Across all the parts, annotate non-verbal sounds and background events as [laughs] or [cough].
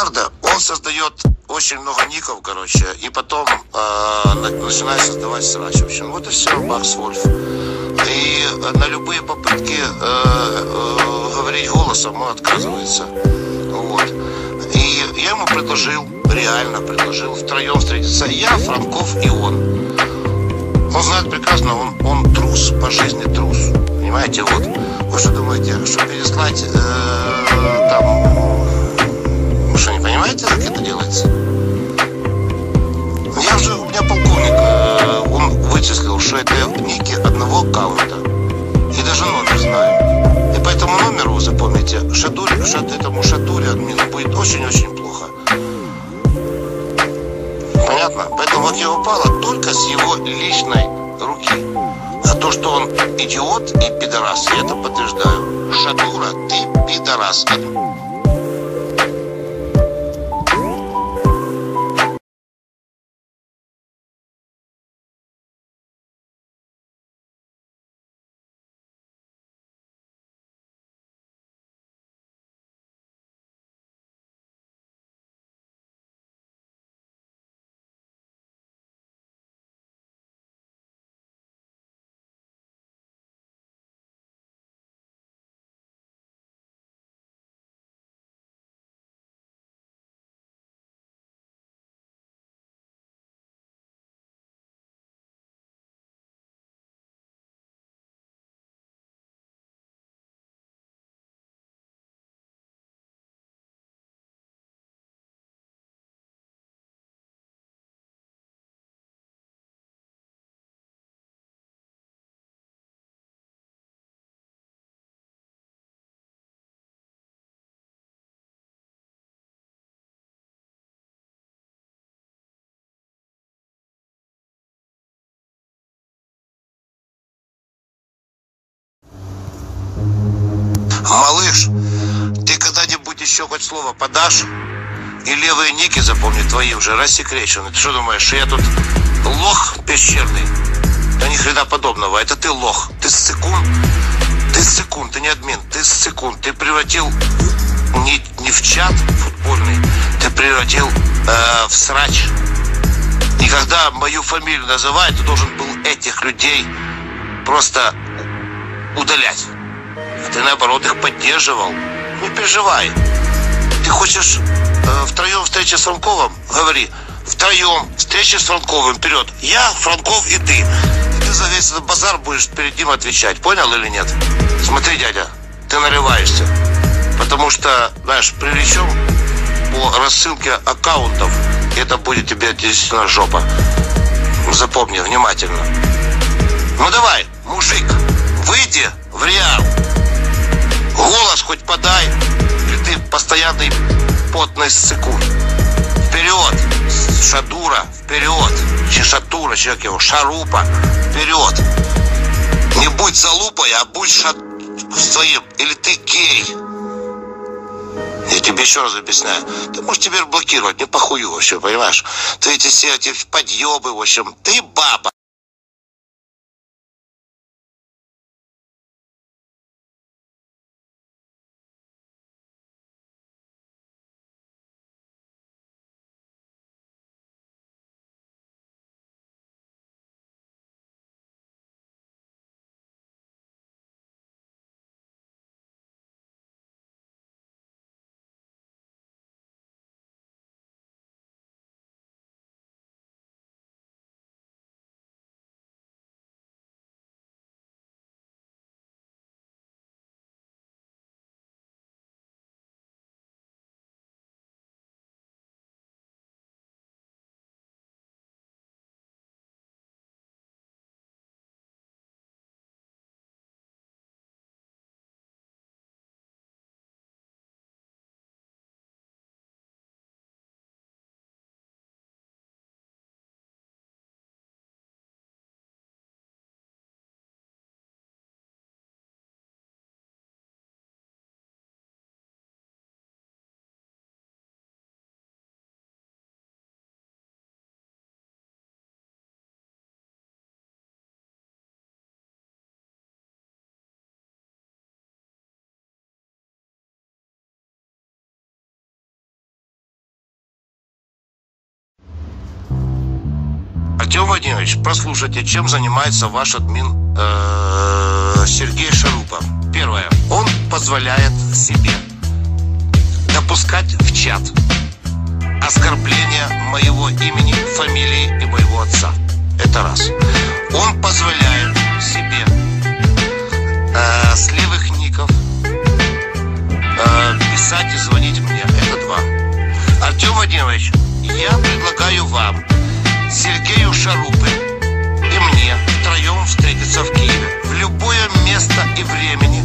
Леонардо, он создает очень много ников, короче, и потом э, на- начинает создавать срач. В общем, вот и все, Макс Вольф. И на любые попытки э, э, говорить голосом он отказывается. Вот. И я ему предложил, реально предложил, втроем встретиться. Я, Франков и он. Он знает прекрасно, он, он трус, по жизни трус. Понимаете, вот. Вы что думаете, что переслать э, там... Как это делается? Я уже, у меня полковник, э, он вычислил, что это ники одного аккаунта. И даже номер знаю. И по этому номеру, вы запомните, Шатуре, шат, этому Шатуре админу будет очень-очень плохо. Понятно? Поэтому вот я упала только с его личной руки. А то, что он идиот и пидорас, я это подтверждаю. Шатура, ты пидорас. Малыш, ты когда-нибудь еще хоть слово подашь? И левые ники, запомни, твои уже рассекречены. Ты что думаешь, что я тут лох пещерный? Да ни хрена подобного. Это ты лох. Ты ссыкун. Ты ссыкун, ты не админ. Ты ссыкун. Ты превратил не, не в чат футбольный, ты превратил э, в срач. И когда мою фамилию называют, ты должен был этих людей просто удалять. А ты наоборот их поддерживал. Не переживай. Ты хочешь э, втроем встречи с Франковым? Говори. Втроем встречи с Франковым. Вперед. Я, Франков и ты. И ты за весь этот базар будешь перед ним отвечать. Понял или нет? Смотри, дядя, ты наливаешься. Потому что, знаешь, привлечем по рассылке аккаунтов. Это будет тебе действительно жопа. Запомни внимательно. Ну давай, мужик, выйди в реал. Голос хоть подай, или ты постоянный потный ссыкун. Вперед, Шадура, вперед. Чешатура, человек его, Шарупа, вперед. Не будь залупой, а будь шат... своим. Или ты гей. Я тебе еще раз объясняю. Ты можешь теперь блокировать, не похую вообще, понимаешь? Ты эти все эти подъебы, в общем, ты баба. Артем Владимирович, прослушайте, чем занимается ваш админ э, Сергей Шарупов. Первое. Он позволяет себе допускать в чат оскорбления моего имени, фамилии и моего отца. Это раз. Он позволяет себе э, с левых ников э, писать и звонить мне. Это два. Артем Владимирович, я предлагаю вам, Сергею Шарупы и мне втроем встретиться в Киеве в любое место и времени,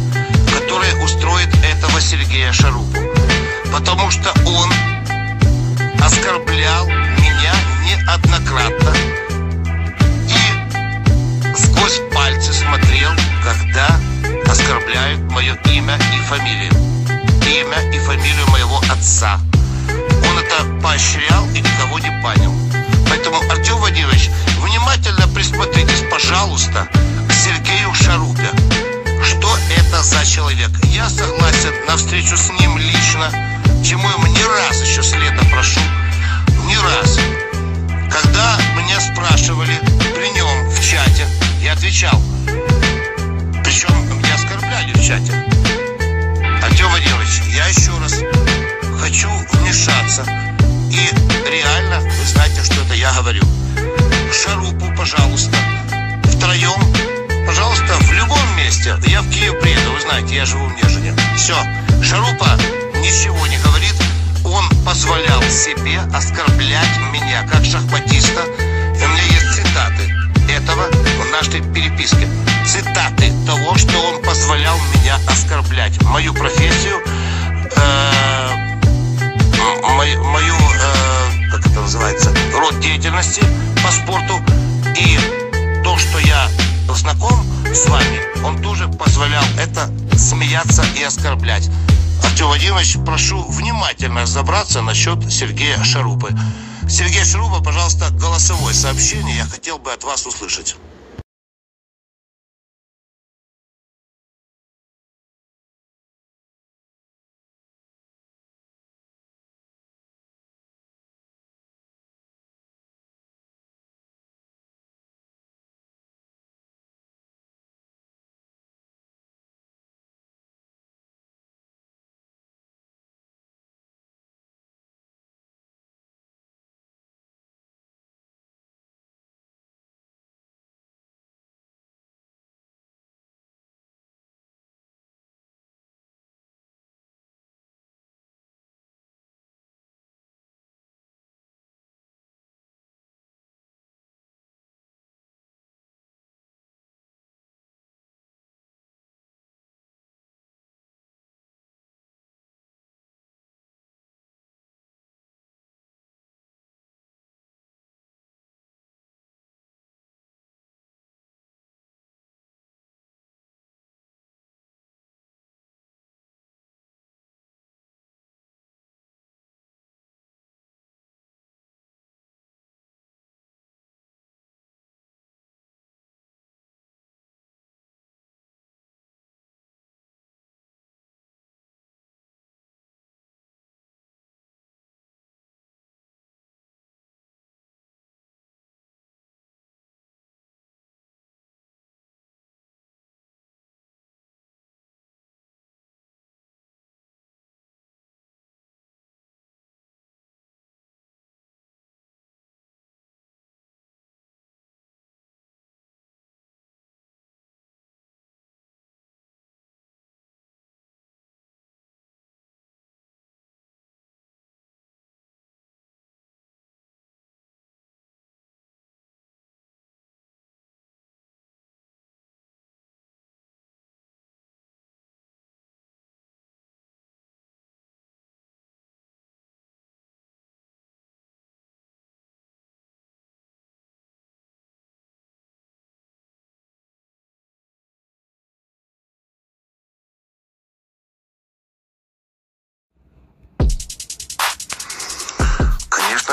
которое устроит этого Сергея Шарупу. Потому что он оскорблял меня неоднократно и сквозь пальцы смотрел, когда оскорбляют мое имя и фамилию. Имя и фамилию моего отца. Он это поощрял и никого не банил. Владимирович, внимательно присмотритесь, пожалуйста, к Сергею Шарупе. Что это за человек? Я согласен на встречу с ним лично, чему ему не раз еще следа прошу. Не раз. Когда меня спрашивали при нем в чате, я отвечал. Причем меня оскорбляли в чате. Артем Владимирович, я еще раз хочу вмешаться. И реально, вы знаете, что это я говорю. Шарупу, пожалуйста, втроем, пожалуйста, в любом месте. Я в Киев приеду, вы знаете, я живу в Нежине. Все, Шарупа ничего не говорит. Он позволял себе оскорблять меня как шахматиста. И у меня есть цитаты этого в нашей переписке. Цитаты того, что он позволял меня оскорблять. Мою профессию, э, мою, э, как это называется, род деятельности по спорту и то, что я знаком с вами, он тоже позволял это смеяться и оскорблять. Артем Владимирович, прошу внимательно разобраться насчет Сергея Шарупы. Сергей Шарупа, пожалуйста, голосовое сообщение я хотел бы от вас услышать.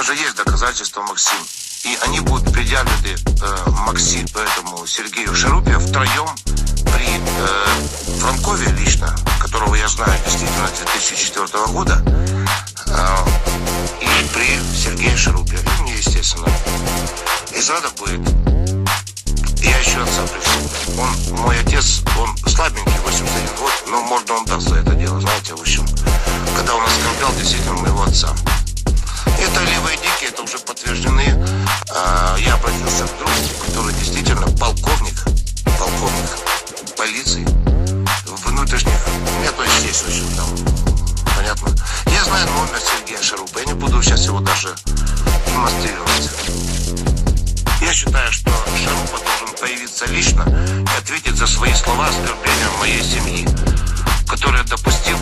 Конечно же, есть доказательства, Максим. И они будут предъявлены э, Максим, поэтому Сергею Шарупе втроем при э, Франкове лично, которого я знаю действительно с 2004 года. Э, и при Сергее Шарупе. И мне, естественно. Из рада будет. Я еще отца пришел. Он, мой отец, он буду сейчас его даже демонстрировать. Я считаю, что Шарупа должен появиться лично и ответить за свои слова оскорбления моей семьи, которые допустил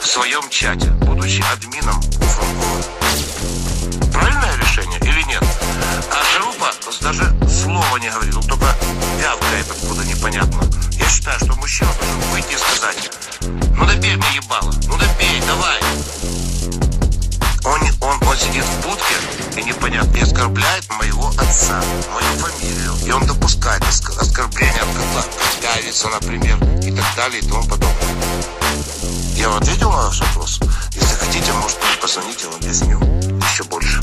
в своем чате, будучи админом у Франкова. Правильное решение или нет? А Шарупа даже слова не говорит, он только вявкает откуда непонятно. Я считаю, что мужчина должен выйти и сказать, ну добей мне ебало, ну добей, давай. Он, он, он сидит в будке и непонятно, и оскорбляет моего отца, мою фамилию. И он допускает оскорбления от кота, Кавица, например, и так далее, и тому подобное. Я ответил на ваш вопрос? Если хотите, может, позвоните, вам объясню еще больше.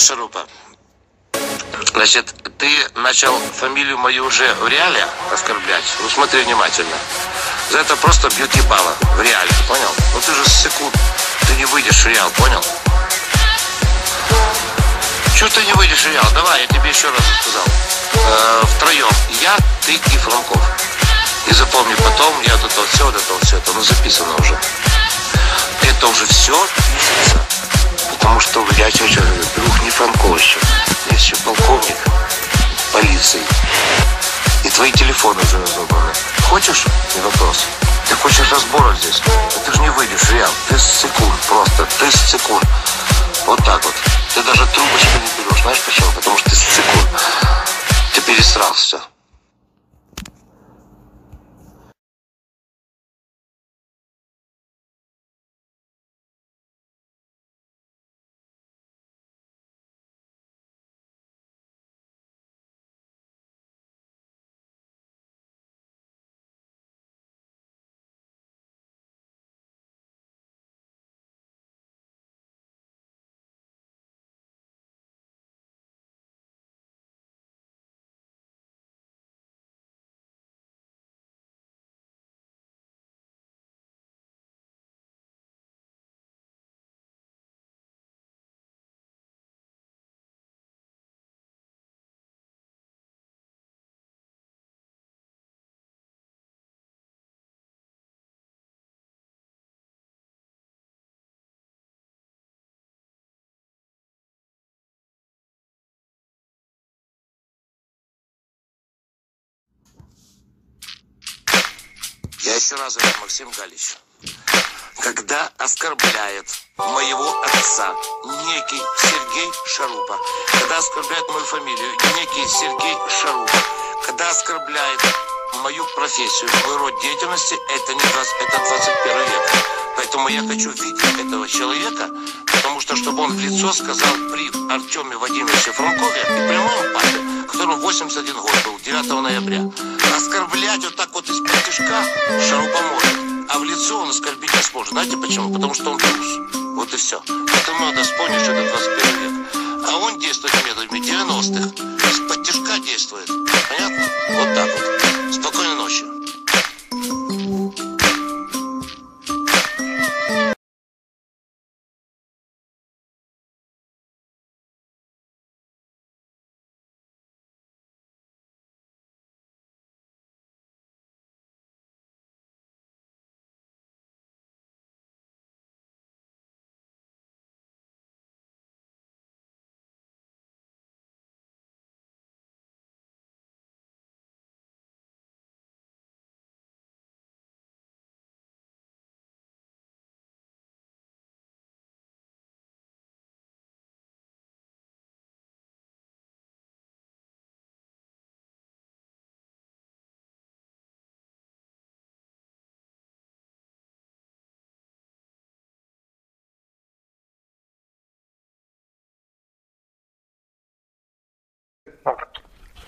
Шарупа? Значит, ты начал фамилию мою уже в реале оскорблять? Ну смотри внимательно. За это просто бьют ебало в реале, понял? Ну ты же секунд, ты не выйдешь в реал, понял? Чего ты не выйдешь в реал? Давай, я тебе еще раз сказал. Э, втроем. Я, ты и Франков. И запомни, потом я вот это все, вот это вот все, это ну записано уже. Это уже все пишется. Потому что я говорю, друг не Франков еще. Есть еще полковник полиции. И твои телефоны уже разобраны. Хочешь? Не вопрос. Ты хочешь разбора здесь? Ты же не выйдешь, Реал. Ты с секунд просто. Ты с секунд. Вот так вот. Ты даже трубочку не берешь. Знаешь почему? Потому что ты секунд. Ты пересрался. Я еще раз говорю, Максим Галич, когда оскорбляет моего отца некий Сергей Шарупа, когда оскорбляет мою фамилию некий Сергей Шарупа, когда оскорбляет мою профессию, мой род деятельности, это не 20, это 21 век. Поэтому я хочу видеть этого человека, потому что, чтобы он в лицо сказал при Артеме Владимировиче Франкове и при моем папе, которому 81 год был, 9 ноября, оскорблять вот так вот из пятишка Шарупа может, а в лицо он оскорбить не сможет. Знаете почему? Потому что он трус. Вот и все. Поэтому надо вспомнить, что это 21 век. А он действует методами 90-х. Из-под тяжка действует. Понятно? Вот так вот.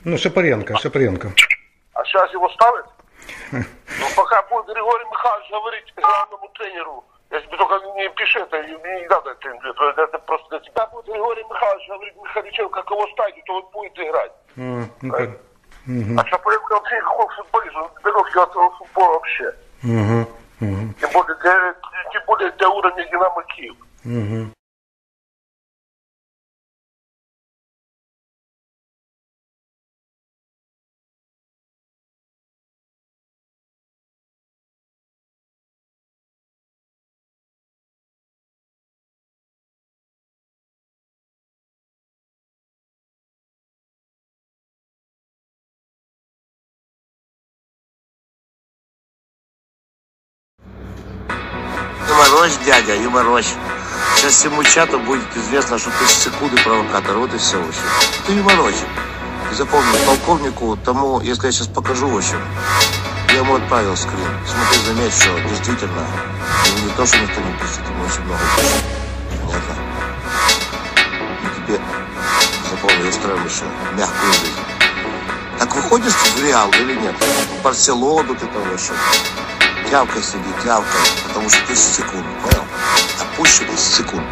Ну, Шапаренко, Шапаренко. А сейчас его ставят? [laughs] Ну, пока будет Григорий Михайлович говорить главному тренеру, если бы только не пиши это, не надо это, это, просто для тебя будет Григорий Михайлович говорить Михаличев, как его ставить, то он будет играть. А, ну, так. А Шапаренко вообще никакой футболист, он далекий от футбола вообще. Мгм, Тем более для, тем более для уровня Динамо Киев. Морочь, дядя, не морочь. Сейчас всему чату будет известно, что ты секунды провокатор. Вот и все, в общем. Ты не морочь. И запомни, полковнику тому, если я сейчас покажу, в общем, я ему отправил скрин. Смотри, заметь, что действительно, ему не то, что никто не пишет, ему очень много пишет. Понятно? И тебе, запомни, устроим еще мягкую жизнь. Так выходишь в Реал или нет? В Барселону ты там вышел. Тявкой сиди, тявкой, потому что ты с секунд, понял? Опущенный с секунд.